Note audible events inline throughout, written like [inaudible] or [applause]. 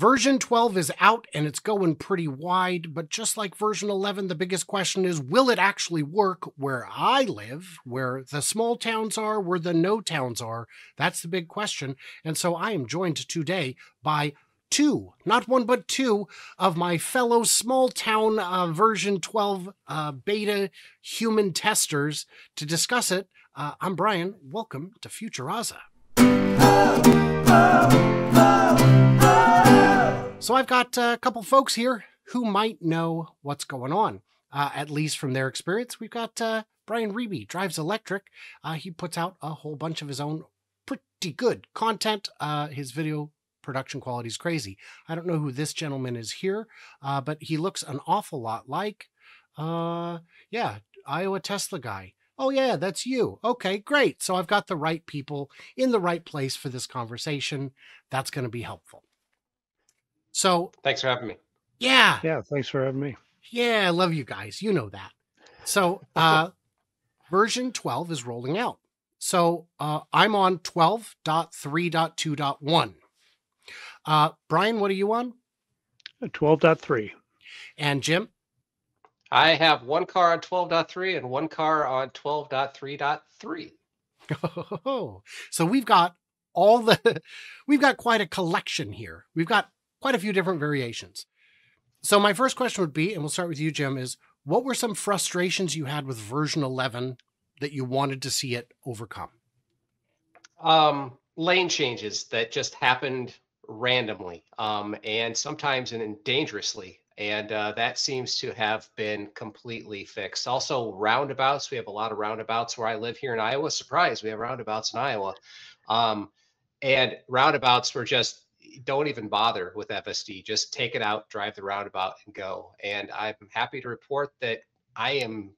Version 12 is out and it's going pretty wide, but just like version 11, the biggest question is will it actually work where I live, where the small towns are, where the no towns are? That's the big question. And so I am joined today by two, not one, but two of my fellow small town uh, version 12 uh, beta human testers to discuss it. Uh, I'm Brian. Welcome to FutureAzA. So I've got a couple folks here who might know what's going on, uh, at least from their experience. We've got uh, Brian Riebe, drives electric. Uh, he puts out a whole bunch of his own pretty good content. Uh, his video production quality is crazy. I don't know who this gentleman is here, uh, but he looks an awful lot like, uh, yeah, Iowa Tesla guy. Oh, yeah, that's you. Okay, great. So I've got the right people in the right place for this conversation. That's going to be helpful. So thanks for having me. Yeah. Yeah. Thanks for having me. Yeah. I love you guys. You know that. So, uh, [laughs] version 12 is rolling out. So, uh, I'm on 12.3.2.1. Uh, Brian, what are you on? 12.3. And Jim? I have one car on 12.3 and one car on 12.3.3. Oh, [laughs] so we've got all the, [laughs] we've got quite a collection here. We've got quite a few different variations. So my first question would be, and we'll start with you, Jim, is what were some frustrations you had with version 11 that you wanted to see it overcome? Um, lane changes that just happened randomly um, and sometimes in, dangerously. And uh, that seems to have been completely fixed. Also, roundabouts. We have a lot of roundabouts where I live here in Iowa. Surprise, we have roundabouts in Iowa. Um, and roundabouts were just don't even bother with FSD. Just take it out, drive the roundabout, and go. And I'm happy to report that I am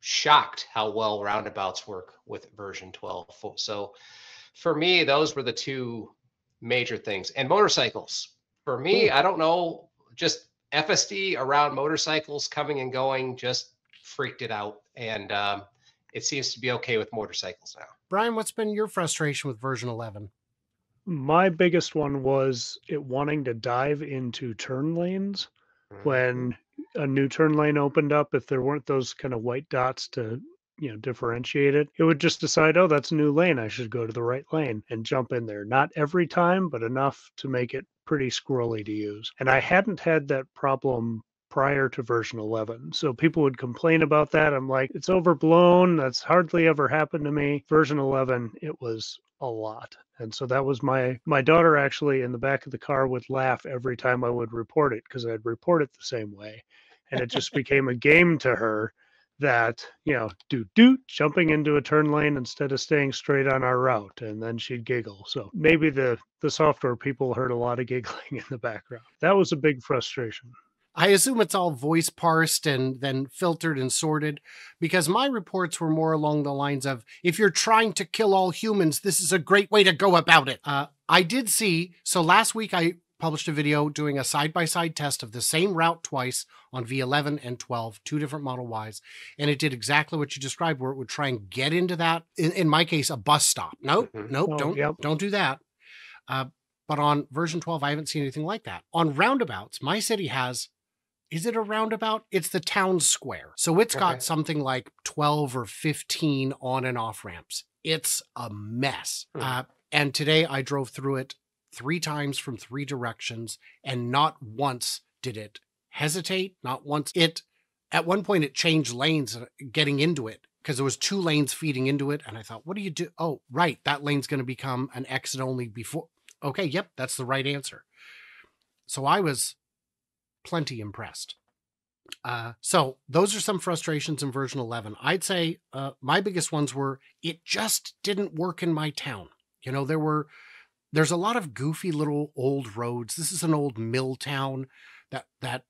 shocked how well roundabouts work with version 12. So for me, those were the two major things. And motorcycles. For me, I don't know, just FSD around motorcycles coming and going just freaked it out. And um, it seems to be okay with motorcycles now. Brian, what's been your frustration with version 11? My biggest one was it wanting to dive into turn lanes mm-hmm. when a new turn lane opened up. If there weren't those kind of white dots to you know differentiate it, it would just decide, oh, that's a new lane. I should go to the right lane and jump in there. Not every time, but enough to make it pretty squirrely to use. And I hadn't had that problem prior to version 11. So people would complain about that. I'm like, it's overblown. That's hardly ever happened to me. Version 11, it was a lot and so that was my my daughter actually in the back of the car would laugh every time i would report it because i'd report it the same way and it just [laughs] became a game to her that you know do do jumping into a turn lane instead of staying straight on our route and then she'd giggle so maybe the the software people heard a lot of giggling [laughs] in the background. That was a big frustration I assume it's all voice parsed and then filtered and sorted because my reports were more along the lines of if you're trying to kill all humans, this is a great way to go about it. Uh, I did see, so last week I published a video doing a side by side test of the same route twice on V11 and 12, two different Model Ys. And it did exactly what you described, where it would try and get into that, in, in my case, a bus stop. Nope, mm-hmm. nope, oh, don't, yep. don't do that. Uh, but on version 12, I haven't seen anything like that. On roundabouts, my city has is it a roundabout? It's the town square. So it's got something like 12 or 15 on and off ramps. It's a mess. Hmm. Uh, and today I drove through it three times from three directions, and not once did it hesitate. Not once. It, at one point, it changed lanes uh, getting into it because there was two lanes feeding into it. And I thought, what do you do? Oh, right. That lane's going to become an exit only before. Okay. Yep. That's the right answer. So I was plenty impressed. Uh, so those are some frustrations in version 11. I'd say uh, my biggest ones were it just didn't work in my town. You know, there were there's a lot of goofy little old roads. This is an old mill town that that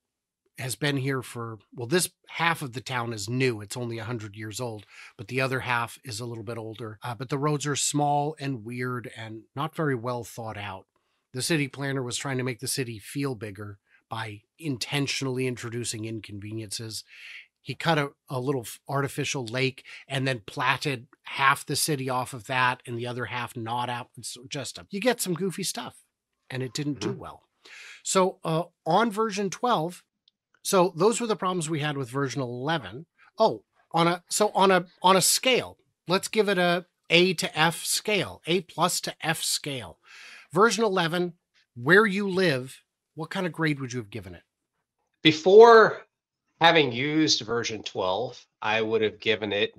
has been here for well this half of the town is new it's only 100 years old but the other half is a little bit older uh, but the roads are small and weird and not very well thought out the city planner was trying to make the city feel bigger by intentionally introducing inconveniences. He cut a, a little artificial lake and then platted half the city off of that and the other half not out. Just a, you get some goofy stuff, and it didn't mm-hmm. do well. So uh, on version 12, so those were the problems we had with version 11. Oh, on a so on a on a scale, let's give it a A to F scale, A plus to F scale. Version 11, where you live, what kind of grade would you have given it? Before having used version 12, I would have given it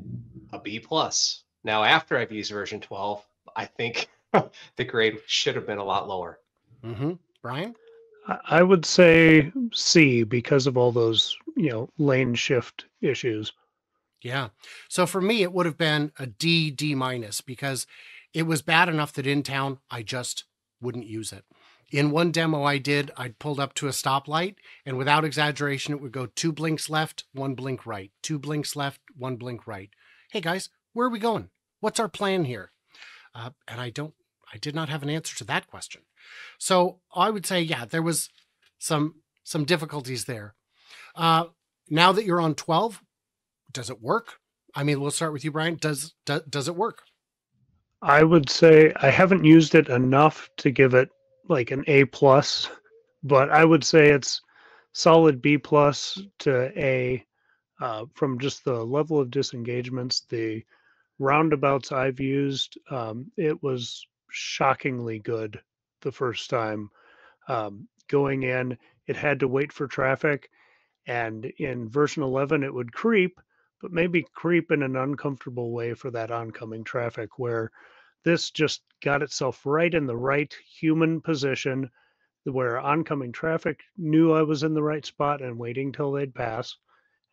a B plus. Now, after I've used version 12, I think [laughs] the grade should have been a lot lower. Mm-hmm. Brian? I would say C because of all those, you know, lane shift issues. Yeah. So for me, it would have been a D, D minus because it was bad enough that in town I just wouldn't use it. In one demo I did, I pulled up to a stoplight, and without exaggeration, it would go two blinks left, one blink right, two blinks left, one blink right. Hey guys, where are we going? What's our plan here? Uh, and I don't, I did not have an answer to that question. So I would say, yeah, there was some some difficulties there. Uh, now that you're on 12, does it work? I mean, we'll start with you, Brian. Does do, does it work? I would say I haven't used it enough to give it like an A plus, but I would say it's solid B plus to A uh, from just the level of disengagements. The roundabouts I've used, um, it was shockingly good the first time. Um, going in, it had to wait for traffic, and in version 11, it would creep, but maybe creep in an uncomfortable way for that oncoming traffic where this just got itself right in the right human position where oncoming traffic knew I was in the right spot and waiting till they'd pass.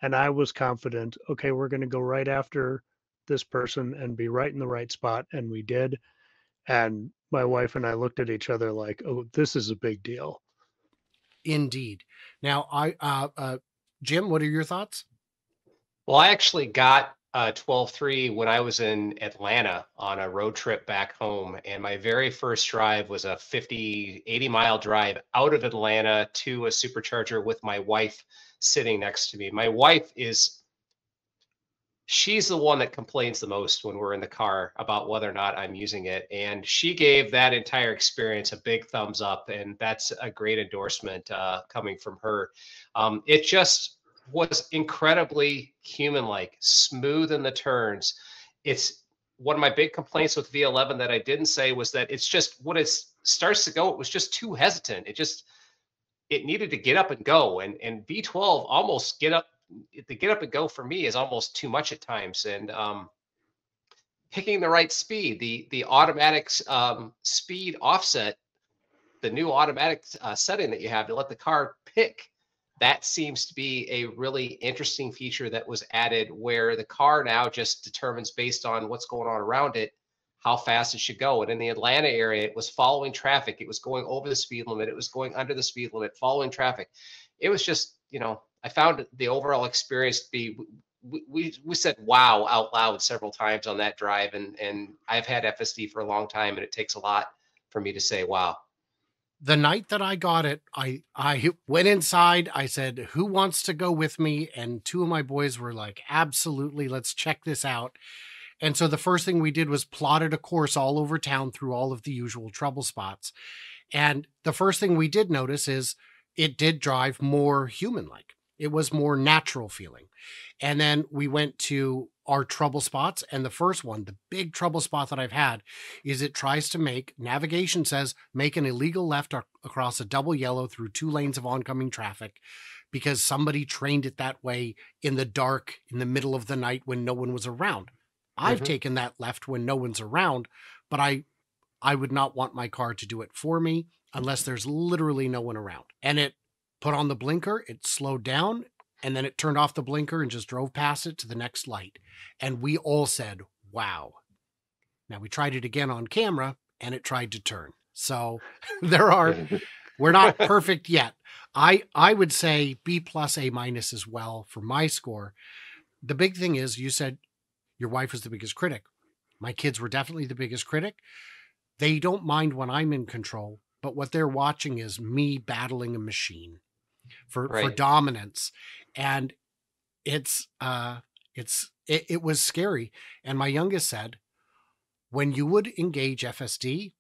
And I was confident, okay, we're going to go right after this person and be right in the right spot. And we did. And my wife and I looked at each other like, oh, this is a big deal. Indeed. Now, I, uh, uh, Jim, what are your thoughts? Well, I actually got uh, 12.3 when I was in Atlanta on a road trip back home. And my very first drive was a 50, 80 mile drive out of Atlanta to a supercharger with my wife sitting next to me. My wife is, she's the one that complains the most when we're in the car about whether or not I'm using it. And she gave that entire experience a big thumbs up. And that's a great endorsement uh, coming from her. Um, it just, was incredibly human like, smooth in the turns. It's one of my big complaints with V11 that I didn't say was that it's just when it starts to go, it was just too hesitant. It just it needed to get up and go. And and V12 almost get up the get up and go for me is almost too much at times. And um picking the right speed, the the automatic um, speed offset, the new automatic uh, setting that you have to let the car pick that seems to be a really interesting feature that was added where the car now just determines based on what's going on around it how fast it should go. And in the Atlanta area, it was following traffic. It was going over the speed limit. It was going under the speed limit, following traffic. It was just, you know, I found the overall experience to be we, we, we said wow out loud several times on that drive and and I've had FSD for a long time and it takes a lot for me to say wow the night that I got it, I I went inside. I said, "Who wants to go with me?" And two of my boys were like, "Absolutely, let's check this out." And so the first thing we did was plotted a course all over town through all of the usual trouble spots. And the first thing we did notice is it did drive more human like. It was more natural feeling. And then we went to our trouble spots. And the first one, the big trouble spot that I've had, is it tries to make navigation says make an illegal left across a double yellow through two lanes of oncoming traffic because somebody trained it that way in the dark in the middle of the night when no one was around. I've mm-hmm. taken that left when no one's around, but I I would not want my car to do it for me unless there's literally no one around. And it put on the blinker, it slowed down, and then it turned off the blinker and just drove past it to the next light. And we all said, wow. Now we tried it again on camera and it tried to turn. So [laughs] there are, we're not [laughs] perfect yet. I, I would say B plus A minus as well for my score. The big thing is you said your wife was the biggest critic. My kids were definitely the biggest critic. They don't mind when I'm in control, but what they're watching is me battling a machine for, right. for dominance and it's uh it's it, it was scary and my youngest said when you would engage fsd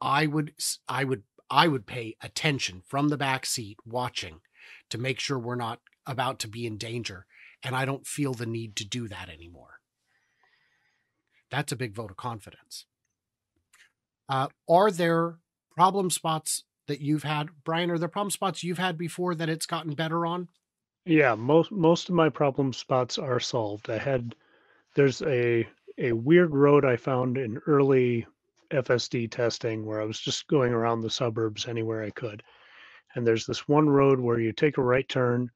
i would i would I would pay attention from the back seat watching to make sure we're not about to be in danger. And I don't feel the need to do that anymore. That's a big vote of confidence. Uh, are there problem spots that you've had, Brian? Are there problem spots you've had before that it's gotten better on? Yeah, most most of my problem spots are solved. I had there's a a weird road I found in early FSD testing where I was just going around the suburbs anywhere I could. And there's this one road where you take a right turn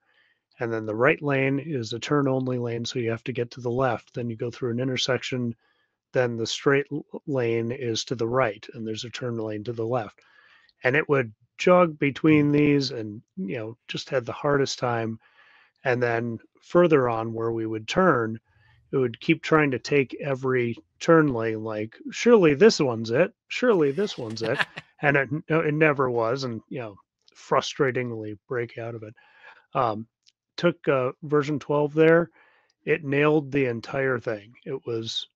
and then the right lane is a turn only lane so you have to get to the left. Then you go through an intersection, then the straight lane is to the right and there's a turn lane to the left. And it would jog between these and you know just had the hardest time and then further on where we would turn it would keep trying to take every turn lane like surely this one's it. Surely this one's it. [laughs] And it, it never was and you know frustratingly break out of it. Um, took uh, version 12 there. It nailed the entire thing. It was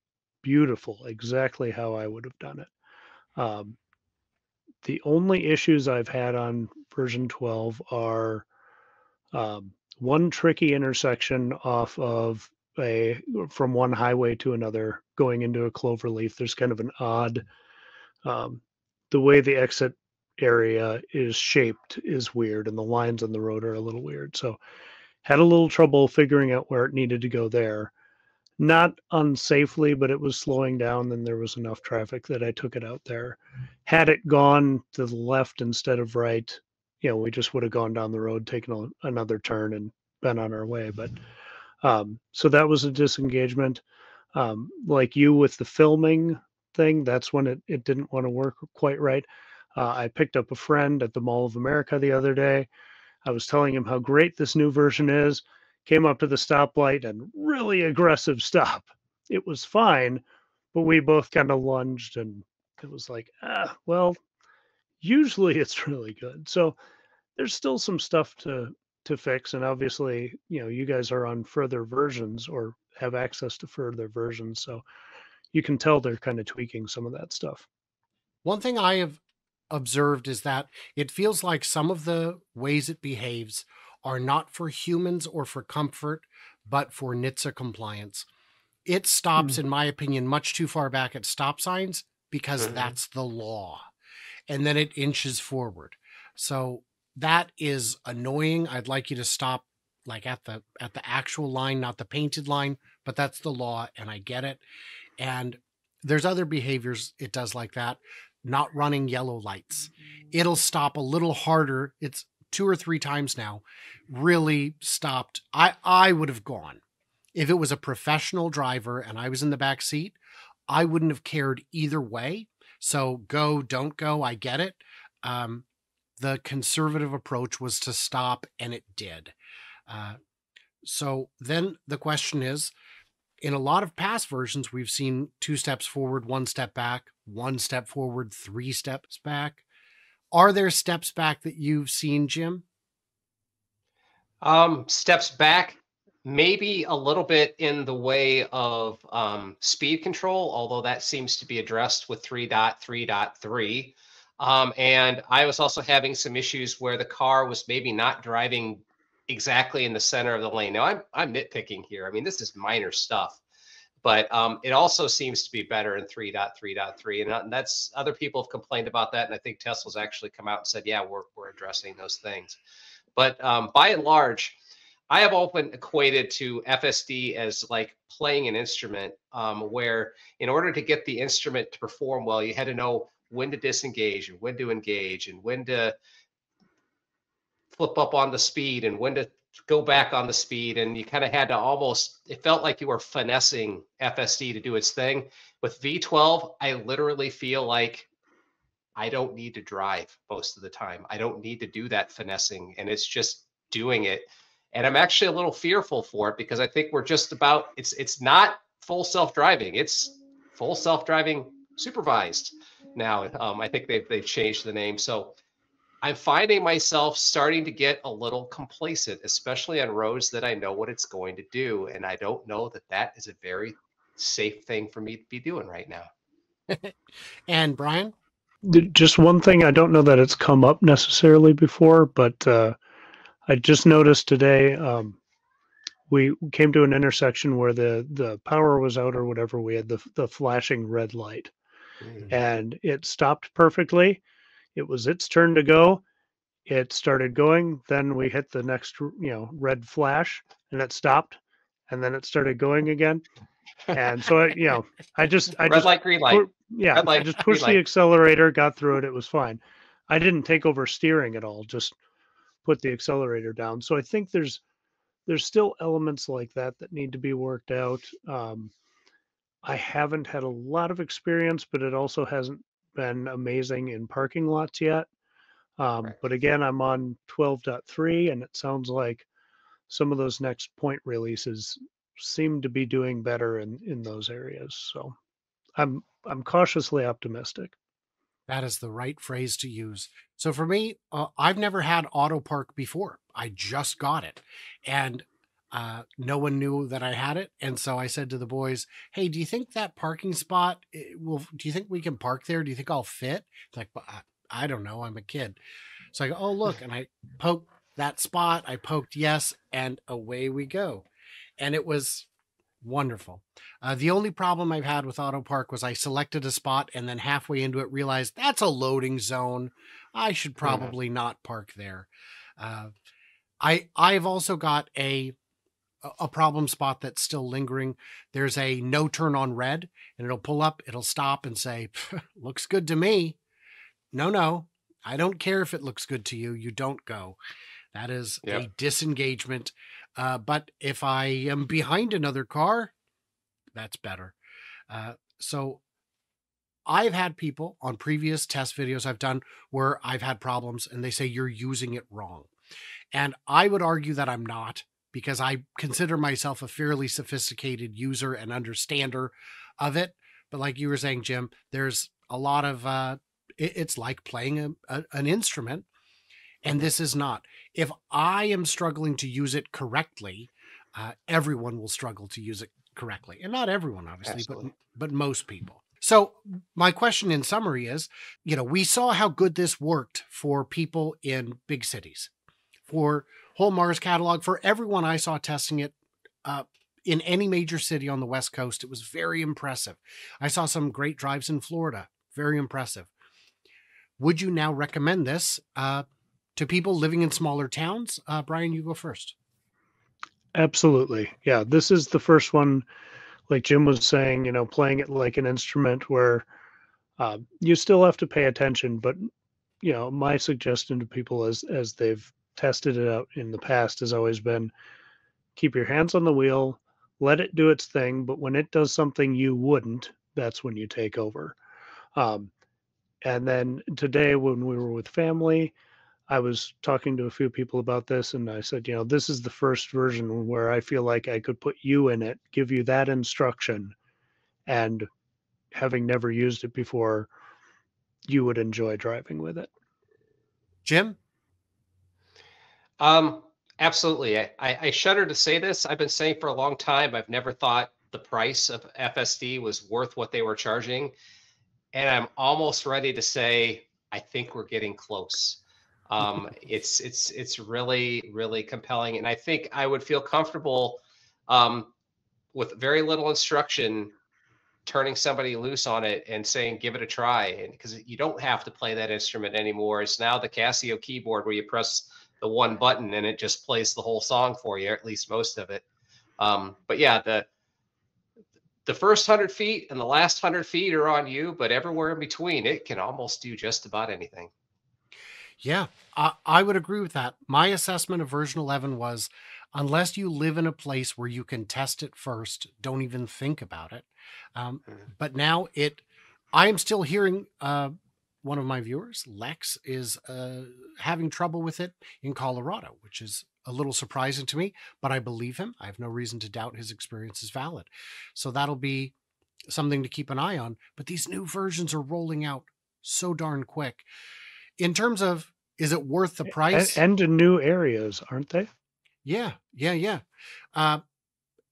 beautiful exactly how i would have done it. Um, the only issues i've had on version 12 are um, one tricky intersection off of a from one highway to another going into a clover leaf. There's kind of an odd um, the way the exit area is shaped is weird and the lines on the road are a little weird. So had a little trouble figuring out where it needed to go there. Not unsafely but it was slowing down and there was enough traffic that i took it out there. Had it gone to the left instead of right you know we just would have gone down the road taken a, another turn and been on our way but um, so that was a disengagement. Um, like you with the filming thing, that's when it, it didn't want to work quite right. Uh, I picked up a friend at the Mall of America the other day. I was telling him how great this new version is. Came up to the stoplight and really aggressive stop. It was fine, but we both kind of lunged and it was like, ah, well, usually it's really good. So there's still some stuff to to fix and obviously you know you guys are on further versions or have access to further versions so you can tell they're kind of tweaking some of that stuff one thing i have observed is that it feels like some of the ways it behaves are not for humans or for comfort but for NHTSA compliance it stops mm in my opinion much too far back at stop signs because mm-hmm. that's the law and then it inches forward so that is annoying. I'd like you to stop like at the at the actual line, not the painted line, but that's the law and I get it. And there's other behaviors it does like that. Not running yellow lights. It'll stop a little harder. It's two or three times now. Really stopped. I I would have gone. If it was a professional driver and I was in the back seat, I wouldn't have cared either way. So go, don't go, I get it. Um, the conservative approach was to stop, and it did. Uh, so then the question is in a lot of past versions, we've seen two steps forward, one step back, one step forward, three steps back. Are there steps back that you've seen, Jim? Um, steps back, maybe a little bit in the way of um, speed control, although that seems to be addressed with 3.3.3. Um, and I was also having some issues where the car was maybe not driving exactly in the center of the lane. Now I'm I'm nitpicking here. I mean, this is minor stuff, but um, it also seems to be better in 3.3.3, and, uh, and that's other people have complained about that, and I think Tesla's actually come out and said, yeah, we're we're addressing those things. But um, by and large, I have often equated to FSD as like playing an instrument, um, where in order to get the instrument to perform well, you had to know when to disengage and when to engage and when to flip up on the speed and when to go back on the speed and you kind of had to almost it felt like you were finessing FSD to do its thing. With V12 I literally feel like I don't need to drive most of the time. I don't need to do that finessing and it's just doing it and I'm actually a little fearful for it because I think we're just about it's it's not full self-driving it's full self-driving supervised now. Um, I think they've they've changed the name. So I'm finding myself starting to get a little complacent, especially on roads that I know what it's going to do, and I don't know that that is a very safe thing for me to be doing right now. [laughs] and Brian, just one thing I don't know that it's come up necessarily before, but uh, I just noticed today um, we came to an intersection where the the power was out or whatever. We had the the flashing red light, mm. and it stopped perfectly. It was its turn to go. It started going. Then we hit the next you know red flash, and it stopped, and then it started going again. And so I, you know, I just I red just light, green light. Yeah, I just pushed the accelerator, got through it. It was fine. I didn't take over steering at all. Just put the accelerator down. So I think there's there's still elements like that that need to be worked out. Um, I haven't had a lot of experience, but it also hasn't been amazing in parking lots yet. Um, right. But again, I'm on 12.3, and it sounds like some of those next point releases seem to be doing better in in those areas. So I'm I'm cautiously optimistic. That is the right phrase to use. So for me, uh, I've never had auto park before. I just got it, and uh, no one knew that I had it. And so I said to the boys, "Hey, do you think that parking spot will? Do you think we can park there? Do you think I'll fit?" It's like, I, I don't know. I'm a kid. So I go, "Oh, look!" And I poked that spot. I poked yes, and away we go. And it was wonderful. Uh, the only problem I've had with Auto Park was I selected a spot and then halfway into it realized that's a loading zone. I should probably yeah. not park there. Uh, I I've also got a a problem spot that's still lingering. There's a no turn on red, and it'll pull up, it'll stop, and say, [laughs] "Looks good to me." No, no, I don't care if it looks good to you. You don't go. That is yep. a disengagement. Uh, but if I am behind another car, that's better. Uh, so I've had people on previous test videos I've done where I've had problems and they say you're using it wrong. And I would argue that I'm not because I consider myself a fairly sophisticated user and understander of it. But like you were saying, Jim, there's a lot of, uh, it, it's like playing a, a, an instrument and this is not. If I am struggling to use it correctly, uh, everyone will struggle to use it correctly, and not everyone, obviously, Absolutely. but but most people. So my question in summary is, you know, we saw how good this worked for people in big cities, for whole Mars catalog, for everyone I saw testing it. Uh, in any major city on the West Coast, it was very impressive. I saw some great drives in Florida, very impressive. Would you now recommend this uh, to people living in smaller towns? Uh, Brian, you go first. Absolutely. Yeah. This is the first one, like Jim was saying, you know, playing it like an instrument where uh, you still have to pay attention. But, you know, my suggestion to people as, as they've tested it out in the past has always been keep your hands on the wheel, let it do its thing. But when it does something you wouldn't, that's when you take over. Um, and then today, when we were with family, I was talking to a few people about this and I said, you know, this is the first version where I feel like I could put you in it, give you that instruction, and having never used it before, you would enjoy driving with it. Jim? Um, absolutely. I, I shudder to say this. I've been saying for a long time, I've never thought the price of FSD was worth what they were charging. And I'm almost ready to say, I think we're getting close. Um, [laughs] it's it's it's really really compelling, and I think I would feel comfortable um, with very little instruction turning somebody loose on it and saying give it a try and because you don't have to play that instrument anymore. It's now the casio keyboard where you press the one button and it just plays the whole song for you at least most of it. Um, but yeah the the first 100 feet and the last 100 feet are on you but everywhere in between it can almost do just about anything yeah, I, I would agree with that. My assessment of version 11 was unless you live in a place where you can test it first, don't even think about it. Um, mm-hmm. But now it, I am still hearing uh, one of my viewers, Lex, is uh, having trouble with it in Colorado, which is a little surprising to me, but I believe him. I have no reason to doubt his experience is valid. So that'll be something to keep an eye on. But these new versions are rolling out so darn quick in terms of is it worth the price? And, and new areas, aren't they? Yeah, yeah, yeah. Uh,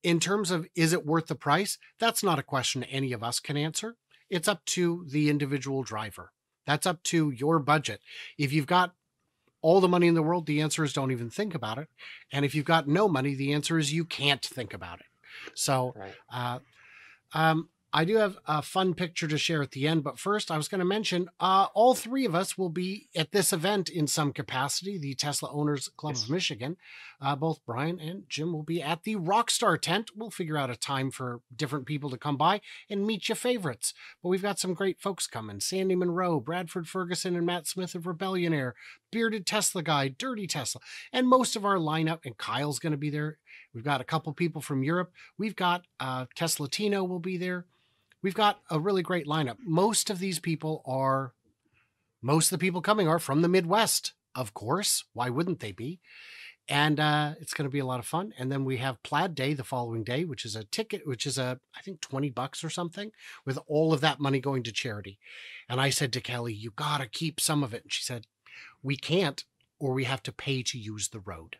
in terms of is it worth the price? That's not a question any of us can answer. It's up to the individual driver. That's up to your budget. If you've got all the money in the world, the answer is don't even think about it. And if you've got no money, the answer is you can't think about it. So, Right. uh, um, I do have a fun picture to share at the end, but first I was going to mention uh, all three of us will be at this event in some capacity, the Tesla Owners Club Yes. of Michigan. Uh, both Brian and Jim will be at the Rockstar tent. We'll figure out a time for different people to come by and meet your favorites. But we've got some great folks coming Sandy Munro, Bradford Ferguson, and Matt Smith of Rebellionaire, Bearded Tesla Guy, Dirty Tesla, and most of our lineup. And Kyle's going to be there. We've got a couple people from Europe. We've got uh, Tesla Tino will be there. We've got a really great lineup. Most of these people are, most of the people coming are from the Midwest, of course. Why wouldn't they be? And uh, it's going to be a lot of fun. And then we have Plaid Day the following day, which is a ticket, which is a, I think, 20 bucks or something, with all of that money going to charity. And I said to Kelly, You got to keep some of it. And she said, We can't, or we have to pay to use the road.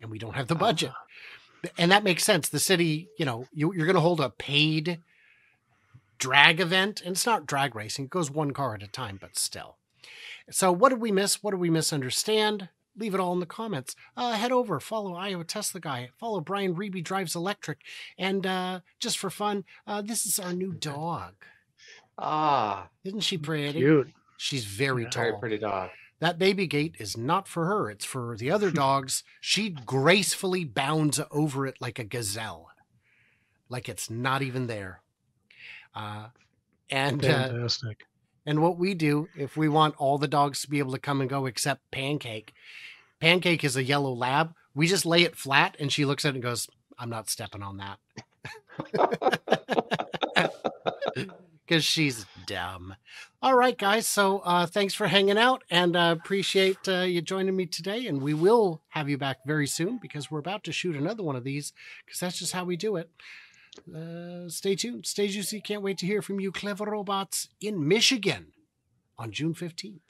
And we don't have the budget. And that makes sense. The city, you know, you, you're going to hold a paid drag event, and it's not drag racing, it goes one car at a time, but still. So, what did we miss? What did we misunderstand? Leave it all in the comments. Uh, head over, follow Iowa Tesla Guy, follow Brian Riebe Drives Electric, and uh, just for fun, uh, this is our new dog. Ah, Isn't she pretty? Cute. She's very Yeah. very pretty dog. That baby gate is not for her, it's for the other [laughs] dogs. She gracefully bounds over it like a gazelle, like it's not even there. Uh, and uh, and what we do if we want all the dogs to be able to come and go except Pancake, Pancake is a yellow lab. We just lay it flat, and she looks at it and goes, "I'm not stepping on that." [laughs] because she's dumb. All right, guys. So uh, thanks for hanging out and uh, appreciate uh, you joining me today. And we will have you back very soon because we're about to shoot another one of these because that's just how we do it. Uh, stay tuned. Stay juicy. Can't wait to hear from you, clever robots in Michigan on June 15th.